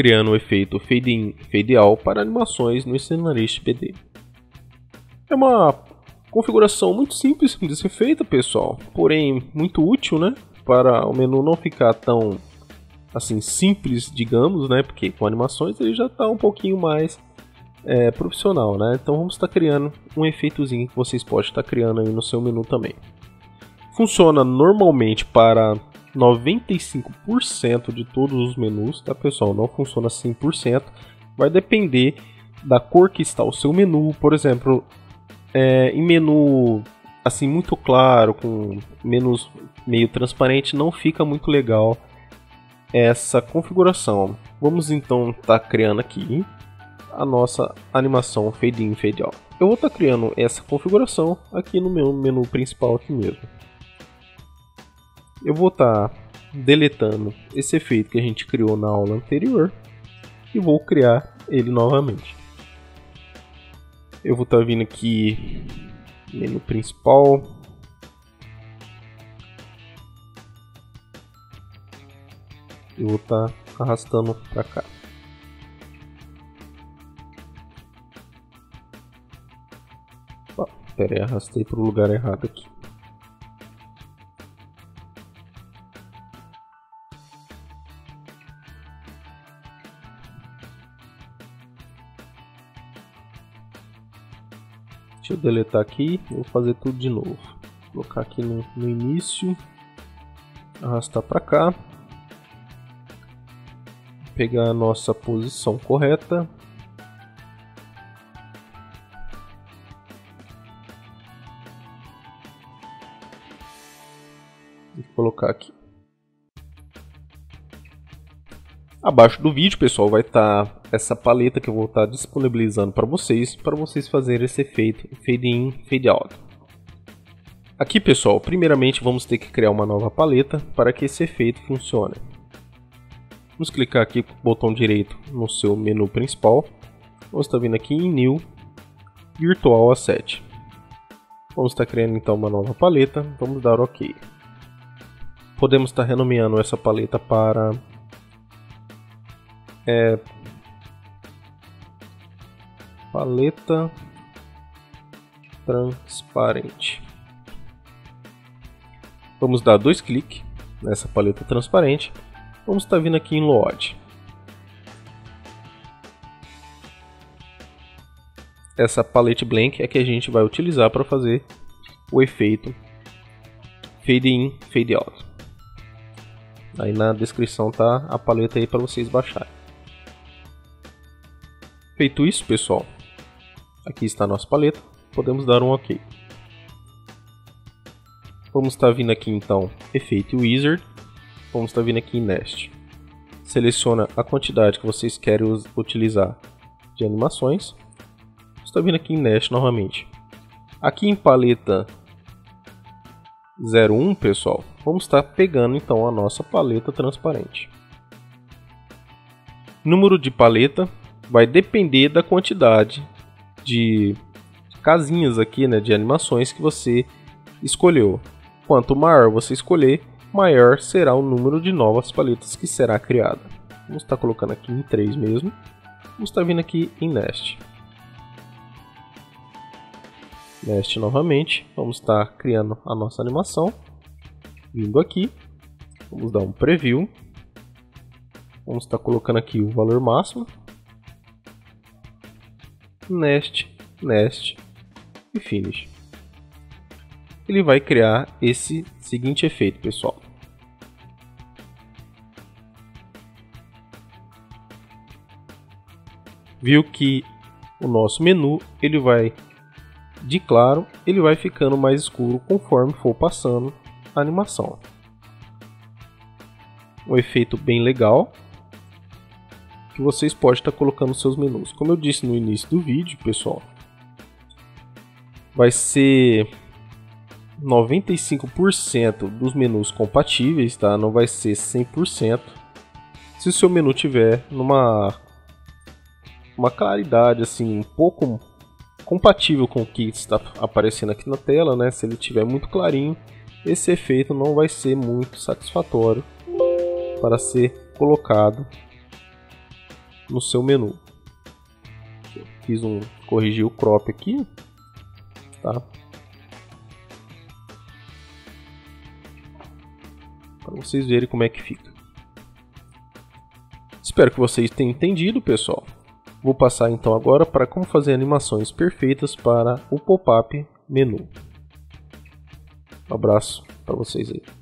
criando o efeito Fade In, Fade Out para animações no Scenarist PD. É uma configuração muito simples de ser feita, pessoal, porém muito útil, né? Para o menu não ficar tão assim simples, digamos, né? Porque com animações ele já está um pouquinho mais é, profissional, né? Então vamos estar criando um efeitozinho que vocês podem estar criando aí no seu menu também. Funciona normalmente para 95% de todos os menus, tá pessoal? Não funciona 100%, vai depender da cor que está o seu menu, por exemplo, é, em menu assim muito claro, com menus meio transparente, não fica muito legal essa configuração. Vamos então estar tá criando aqui a nossa animação Fade In, Fade Out. Eu vou estar tá criando essa configuração aqui no meu menu principal aqui mesmo. Eu vou estar tá deletando esse efeito que a gente criou na aula anterior e vou criar ele novamente. Eu vou estar tá vindo aqui menu principal, eu vou estar tá arrastando para cá. Pera aí, arrastei para o lugar errado aqui. Deixa eu deletar aqui e vou fazer tudo de novo. Vou colocar aqui no, no início, arrastar para cá, pegar a nossa posição correta colocar aqui. Abaixo do vídeo, pessoal, vai estar tá essa paleta que eu vou estar tá disponibilizando para vocês, para vocês fazerem esse efeito Fade In, Fade Out. Aqui, pessoal, primeiramente vamos ter que criar uma nova paleta para que esse efeito funcione. Vamos clicar aqui com o botão direito no seu menu principal. Vamos estar vindo aqui em New, Virtual Asset. Vamos estar criando então uma nova paleta, vamos dar OK podemos estar renomeando essa paleta para é, paleta transparente. Vamos dar dois cliques nessa paleta transparente. Vamos estar vindo aqui em Load. Essa palette blank é que a gente vai utilizar para fazer o efeito fade in, fade out. Aí na descrição tá a paleta aí para vocês baixarem. Feito isso, pessoal, aqui está a nossa paleta, podemos dar um OK. Vamos estar tá vindo aqui então, efeito Wizard, vamos estar tá vindo aqui em Nest. Seleciona a quantidade que vocês querem utilizar de animações. Estou vindo aqui em Nest novamente. Aqui em paleta 01, pessoal, vamos estar pegando então a nossa paleta transparente. Número de paleta vai depender da quantidade de casinhas aqui, né, de animações que você escolheu. Quanto maior você escolher, maior será o número de novas paletas que será criada. Vamos estar colocando aqui em 3 mesmo. Vamos estar vindo aqui em Nest. Nest novamente, vamos estar criando a nossa animação. Vindo aqui, vamos dar um preview. Vamos estar colocando aqui o valor máximo. Nest, Nest e Finish. Ele vai criar esse seguinte efeito, pessoal. Viu que o nosso menu ele vai de claro, ele vai ficando mais escuro conforme for passando a animação. Um efeito bem legal que vocês podem estar colocando seus menus. Como eu disse no início do vídeo, pessoal, vai ser 95% dos menus compatíveis, tá? Não vai ser 100%. Se o seu menu tiver numa uma claridade assim um pouco compatível com o que está aparecendo aqui na tela, né? Se ele tiver muito clarinho, esse efeito não vai ser muito satisfatório para ser colocado no seu menu. Fiz um corrigir o crop aqui, tá? Para vocês verem como é que fica. Espero que vocês tenham entendido, pessoal. Vou passar então agora para como fazer animações perfeitas para o pop-up menu. Um abraço para vocês aí.